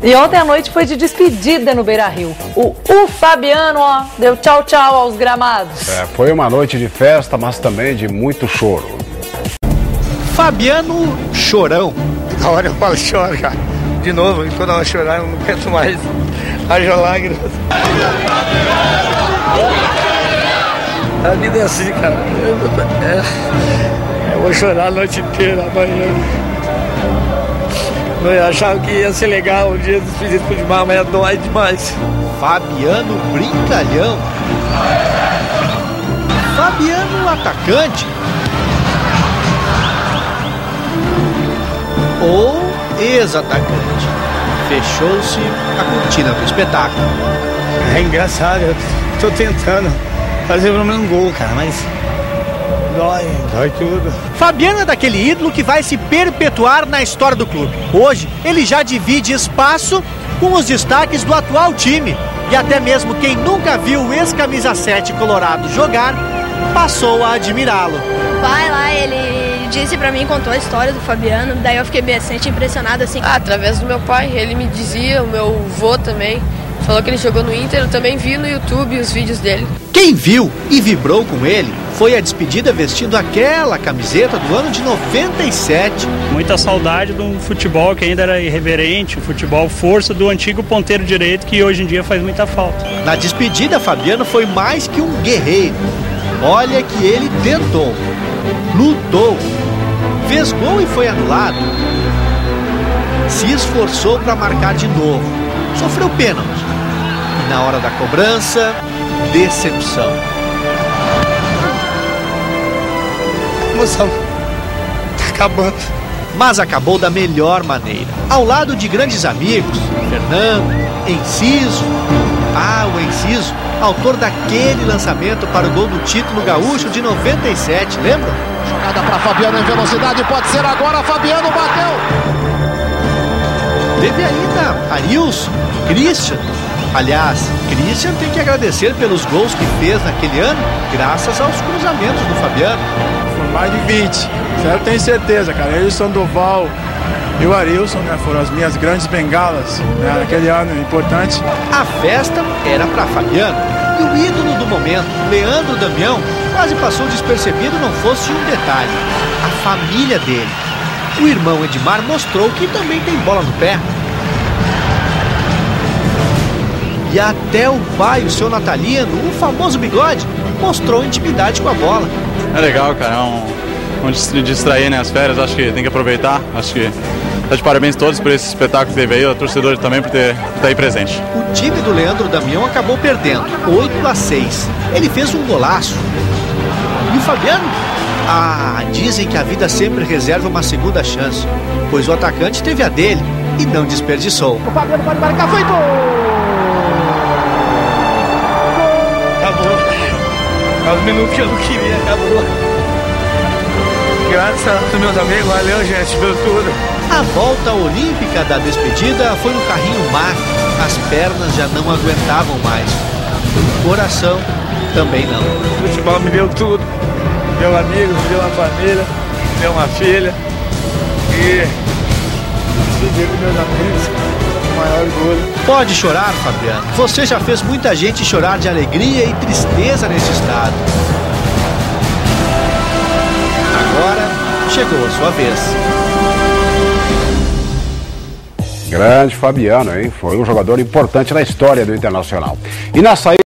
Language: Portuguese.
E ontem à noite foi de despedida no Beira Rio. O, o Fabiano, ó, deu tchau tchau aos gramados. É, foi uma noite de festa, mas também de muito choro. Fabiano Chorão. Na hora eu falo choro, cara. De novo, e toda hora chorar, eu não aguento mais. Haja lágrimas. A vida é assim, cara. Eu, é, eu vou chorar a noite inteira amanhã. Eu achava que ia ser legal o dia dos pedidos pro Dimar, mas dói demais. Fabiano Brincalhão. Fabiano Atacante. Ou ex-atacante. Fechou-se a cortina do espetáculo. É engraçado, eu tô tentando fazer pelo menos um gol, cara, mas dói, dói tudo. Fabiano é daquele ídolo que vai se perpetuar na história do clube. Hoje, ele já divide espaço com os destaques do atual time. E até mesmo quem nunca viu o ex-camisa 7 colorado jogar, passou a admirá-lo. Vai lá, ele disse pra mim, contou a história do Fabiano, daí eu fiquei bastante impressionado assim. Ah, através do meu pai, ele me dizia, o meu vô também. Falou que ele jogou no Inter, eu também vi no YouTube os vídeos dele. Quem viu e vibrou com ele foi a despedida vestindo aquela camiseta do ano de 97. Muita saudade de um futebol que ainda era irreverente, o um futebol força do antigo ponteiro direito que hoje em dia faz muita falta. Na despedida, Fabiano foi mais que um guerreiro. Olha que ele tentou, lutou, fez gol e foi anulado. Se esforçou para marcar de novo, sofreu pênalti. E na hora da cobrança, decepção. Emoção. Tá acabando. Mas acabou da melhor maneira. Ao lado de grandes amigos, Fernando, Enciso. Ah, o Enciso, autor daquele lançamento para o gol do título gaúcho de 97, lembra? Jogada para Fabiano em velocidade, pode ser agora, Fabiano bateu. Teve ainda Arilson, Christian, Aliás, Christian tem que agradecer pelos gols que fez naquele ano, graças aos cruzamentos do Fabiano. Foram mais de 20, isso eu tenho certeza, cara. Eles, Sandoval e o Arilson né, foram as minhas grandes bengalas né, naquele ano importante. A festa era para Fabiano e o ídolo do momento, Leandro Damião, quase passou despercebido não fosse um detalhe: a família dele. O irmão Edmar mostrou que também tem bola no pé. E até o pai, o seu Natalino, o famoso bigode, mostrou intimidade com a bola. É legal, cara. É um, um se distrair né, as férias. Acho que tem que aproveitar. Acho que tá de parabéns a todos por esse espetáculo que teve aí, o torcedor também por ter por estar aí presente. O time do Leandro Damião acabou perdendo, 8 a 6. Ele fez um golaço. E o Fabiano? Ah, dizem que a vida sempre reserva uma segunda chance, pois o atacante teve a dele e não desperdiçou. O Fabiano pode marcar, foi gol! Os minutos que eu não queria, acabou. Graças aos meus amigos, valeu gente, pelo tudo. A volta olímpica da despedida foi no carrinho mar. As pernas já não aguentavam mais. O coração também não. O futebol me deu tudo. Me deu amigos, me deu uma família, me deu uma filha. E despedir dos meus amigos orgulho. Pode chorar, Fabiano. Você já fez muita gente chorar de alegria e tristeza nesse estado. Agora chegou a sua vez. Grande Fabiano, hein? Foi um jogador importante na história do Internacional. E na saída